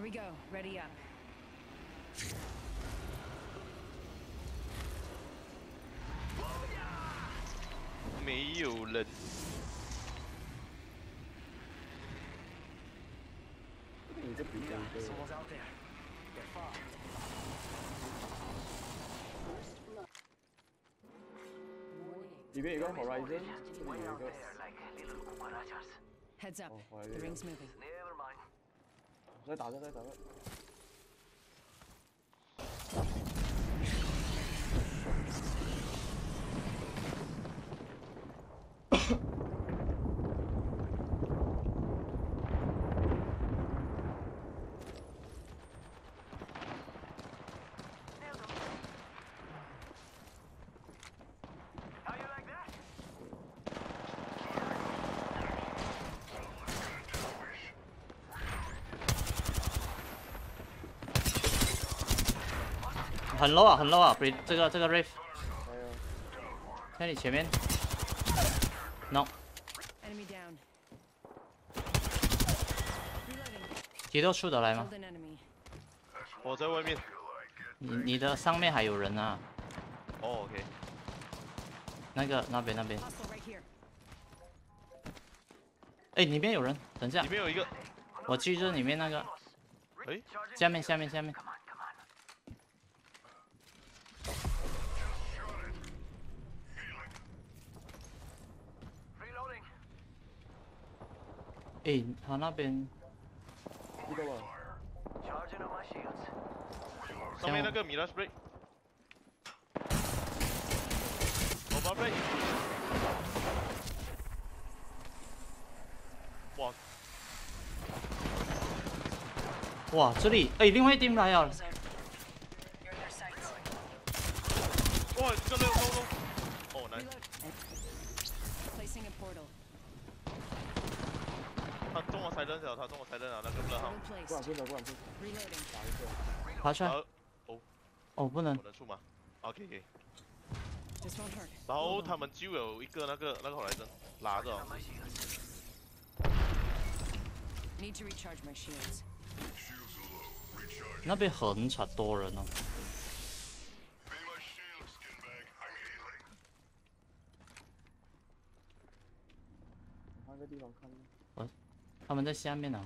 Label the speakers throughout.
Speaker 1: Here we go. Ready up.
Speaker 2: 没有人。
Speaker 3: 你这比较对。
Speaker 4: Someone's out there. Get far.
Speaker 3: 里面有个 Horizon，这里有一个
Speaker 4: like little cucarachas.
Speaker 1: Heads up.
Speaker 3: Oh,
Speaker 1: the
Speaker 3: yeah.
Speaker 1: ring's moving.
Speaker 3: 来打针，来打
Speaker 4: 针。
Speaker 5: 很 low 啊，很 low 啊，这个这个 riff。在你前面，no。几都出得来吗？
Speaker 2: 我在外面。
Speaker 5: 你你的上面还有人啊。
Speaker 2: OK。
Speaker 5: 那个那边那边。哎，里面有人，等一下。
Speaker 2: 里面有一个。
Speaker 5: 我去这里面那个。
Speaker 2: 哎，
Speaker 5: 下面下面下面。哎、他那边，
Speaker 3: 知道
Speaker 4: 吗？
Speaker 2: 上面那个米拉斯贝，我巴贝，哇，
Speaker 5: 哇，这里，哎、另外一队来了，
Speaker 2: 他中了踩人，小，他中了踩灯掉，那个
Speaker 3: 不能扛。
Speaker 5: 爬出来。
Speaker 2: 哦，
Speaker 5: 哦，不能。
Speaker 2: 我能出吗？OK。然后他们就有一个那个那个火来着拉着。
Speaker 5: 那边很惨，多人哦、们在下面呢，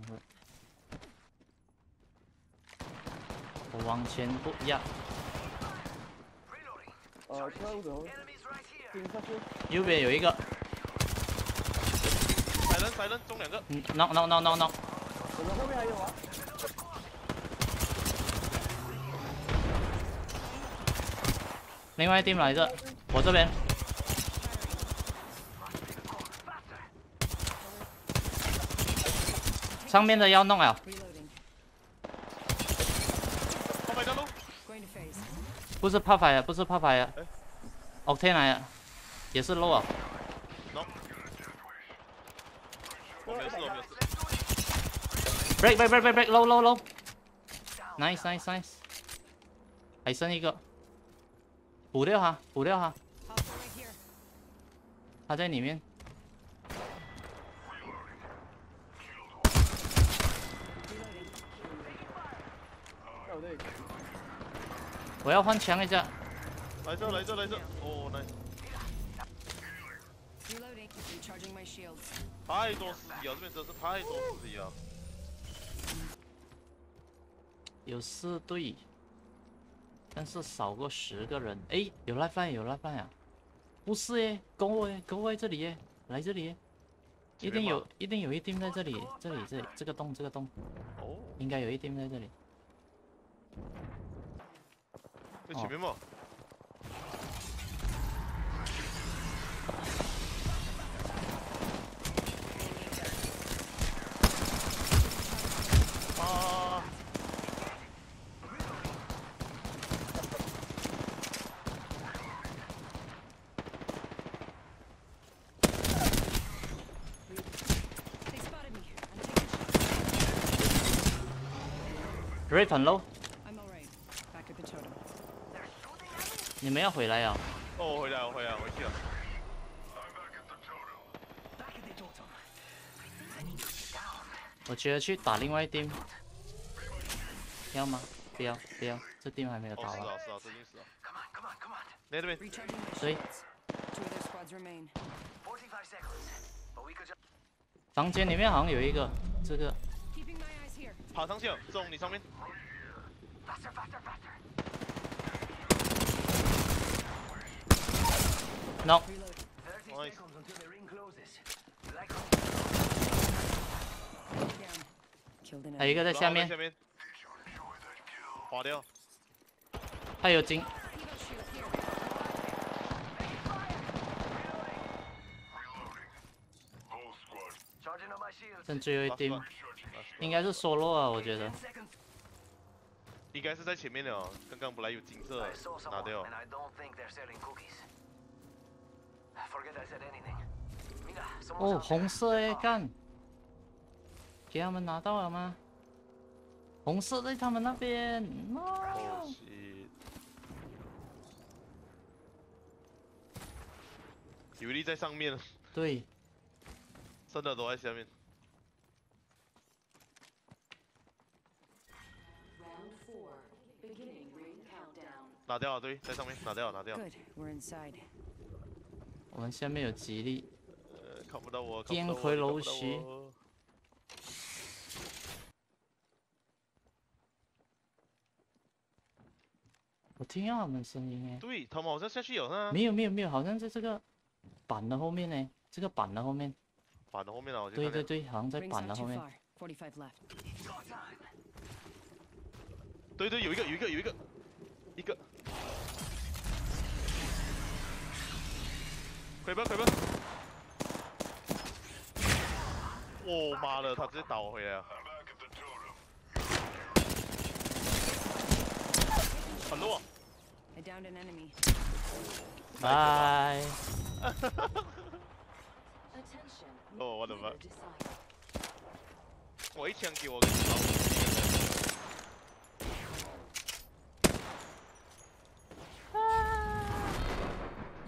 Speaker 5: 我往前不呀
Speaker 4: ，Reloading.
Speaker 3: 呃，跳舞者
Speaker 4: Enemies right here.
Speaker 3: 顶下去，
Speaker 5: 右边有一个，
Speaker 2: 中两个，
Speaker 5: 嗯，no no no no no，
Speaker 3: 我们后面还有啊。
Speaker 5: 另外一 team 来着，我这边，上面的要弄了，不是怕牌啊，不是怕牌啊
Speaker 2: 哎
Speaker 5: ，Octane 来啊，也是 low 啊
Speaker 2: ，no，没有死，没有死
Speaker 5: ，break break break break low low low，nice nice nice，还剩一个，补掉他，补掉他，他在里面，
Speaker 3: 在我
Speaker 5: 要换枪一下，
Speaker 2: 来这来这来这，哦，来.太多尸体了，这边真是太多尸体了。
Speaker 5: 有四队，但是少过十个人。哎，有 lifeline 有 lifeline 啊？不是耶，跟我耶，跟我在这里耶，来这里耶，一定有，一定有一 team 在这里，这里这里这个洞这个洞，
Speaker 2: 哦，
Speaker 5: 应该有一 team 在这里。
Speaker 2: 在前面嘛。啊
Speaker 1: ！They spotted me. I'm taking shots.
Speaker 5: Ray 很 low，你们要回来呀、
Speaker 2: 哦，我回来，我回来，我去了。
Speaker 5: 我觉得去打另外一丁，要吗？不要，不要，这丁还没有打完。
Speaker 2: 哦、是啊，是啊，这
Speaker 4: 丁是。
Speaker 2: 来这边，
Speaker 4: 谁？
Speaker 5: 房间里面好像有一个，这个。
Speaker 2: 爬上去了，中你上面。
Speaker 5: no。还有一个在下面。
Speaker 2: 划掉。
Speaker 5: 还有金。在至有一丁？应该是 solo 啊，我觉得。
Speaker 2: 应该是在前面的哦，刚刚本来有金色，拿掉。
Speaker 5: 哦，红色诶
Speaker 4: ，Step up.
Speaker 5: 干，给他们拿到了吗？红色在他们那边
Speaker 2: 哦，no，shit！有一粒在上面，
Speaker 5: 对，
Speaker 2: 剩的都在下面。
Speaker 6: Round four, beginning ring countdown.
Speaker 2: 拿掉了，对，在上面拿掉了，拿掉了。
Speaker 1: Good. We're inside.
Speaker 5: 我们下面有吉利，
Speaker 2: 呃，看不到我，看
Speaker 5: 天
Speaker 2: 不到我，
Speaker 5: 魁楼
Speaker 2: 你看不到
Speaker 5: 石
Speaker 2: 我
Speaker 5: 我听到他们声音诶，
Speaker 2: 对他们好像下去有啊，
Speaker 5: 没有没有没有，好像在这个板的后面呢，这个板的后面，
Speaker 2: 板的后面了，我就看见
Speaker 5: 对对对，好像在板的后面
Speaker 1: ，far. 45 left.
Speaker 2: 对对，有一个有一个有一个可以吧可吧哦妈的他直接打我回来了很多
Speaker 1: idoundanenemy
Speaker 5: 拜
Speaker 2: 哦我的妈我一枪给我